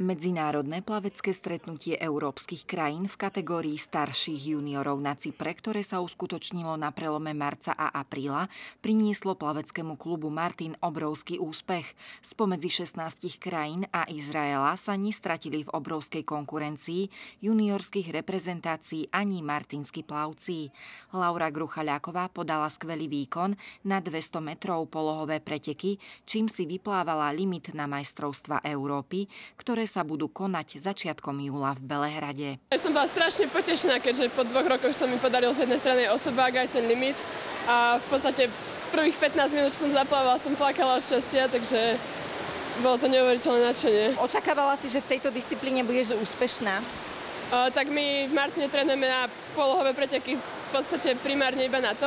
Medzinárodné plavecké stretnutie európskych krajín v kategórii starších juniorov na Cypre, ktoré sa uskutočnilo na prelome marca a apríla, prinieslo plaveckému klubu Martin obrovský úspech. Spomedzi 16 krajín a Izraela sa nestratili v obrovskej konkurencii juniorských reprezentácií ani martinskí plavci. Laura Gruchaľáková podala skvelý výkon na 200 metrov polohové preteky, čím si vyplávala limit na majstrovstva Európy, ktoré sa budú konať začiatkom júla v Belehrade. Ja som bola strašne potešená, keďže po dvoch rokoch sa mi podaril z jednej strany osobák aj ten limit a v podstate prvých 15 minút, čo som zaplávala, som plakala od šťastia, takže bolo to neuveriteľné nadšenie. Očakávala si, že v tejto disciplíne budeš úspešná? Uh, tak my v Martine trénujeme na polohové preteky v podstate primárne iba na to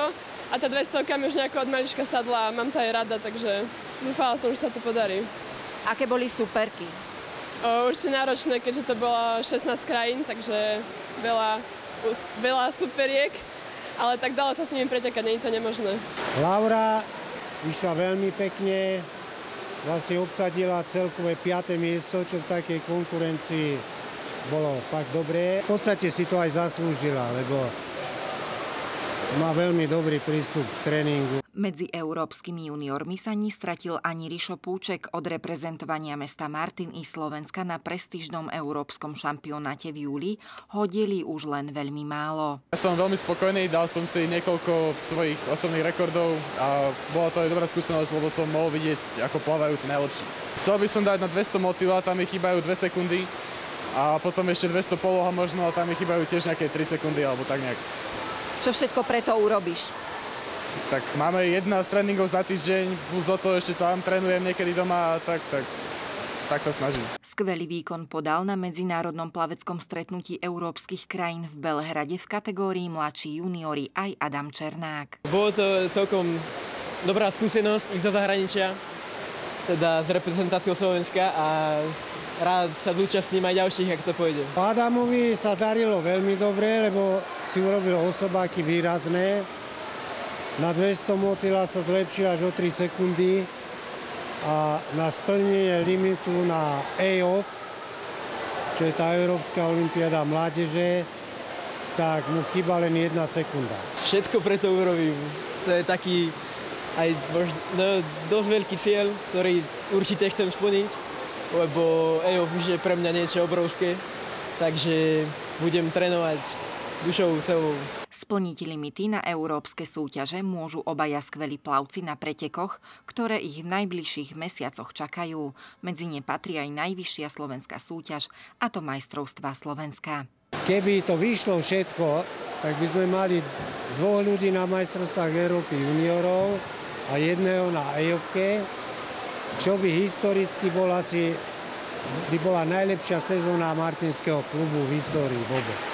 a tá 200 mi už nejako od malička sadla a mám to aj rada, takže dúfala som, že sa to podarí. Aké boli superky? Určite náročné, keďže to bolo 16 krajín, takže veľa, veľa superiek, ale tak dalo sa s nimi pretekať, nie je to nemožné. Laura išla veľmi pekne, vlastne obsadila celkové 5. miesto, čo v takej konkurencii bolo fakt dobré. V podstate si to aj zaslúžila, lebo má veľmi dobrý prístup k tréningu. Medzi európskymi juniormi sa nestratil ani Rišo Púček od reprezentovania mesta Martin i Slovenska na prestížnom európskom šampionáte v júli hodili už len veľmi málo. Ja som veľmi spokojný, dal som si niekoľko svojich osobných rekordov a bola to aj dobrá skúsenosť, lebo som mohol vidieť, ako plávajú tí najlepší. Chcel by som dať na 200 motila, tam mi chýbajú 2 sekundy a potom ešte 200 poloha možno a tam mi chýbajú tiež nejaké 3 sekundy alebo tak nejak. Čo všetko preto urobíš? Tak máme 11 tréningov za týždeň, plus o to ešte sám trénujem niekedy doma, tak, tak, tak sa snažím. Skvelý výkon podal na medzinárodnom plaveckom stretnutí európskych krajín v Belehrade v kategórii mladší juniori aj Adam Černák. Bolo to celkom dobrá skúsenosť ich zo zahraničia, teda z reprezentáciou Slovenska a rád sa zúčastním aj ďalších, ak to pôjde. Adamovi sa darilo veľmi dobre, lebo si urobil osobáky výrazné. Na 200 motila sa zlepšil až o 3 sekundy a na splnenie limitu na EOF, čo je tá Európska olimpiáda mládeže, tak mu chýba len jedna sekunda. Všetko preto urobím. To je taký aj no, dosť veľký cieľ, ktorý určite chcem splniť, lebo EOF už je pre mňa niečo obrovské, takže budem trénovať dušou celou. Splniť limity na európske súťaže môžu obaja skvelí plavci na pretekoch, ktoré ich v najbližších mesiacoch čakajú. Medzi ne patrí aj najvyššia slovenská súťaž, a to majstrovstvá Slovenska. Keby to vyšlo všetko, tak by sme mali dvoch ľudí na majstrovstvách Európy juniorov a jedného na EOFke, čo by historicky bol asi by bola najlepšia sezóna Martinského klubu v histórii vôbec.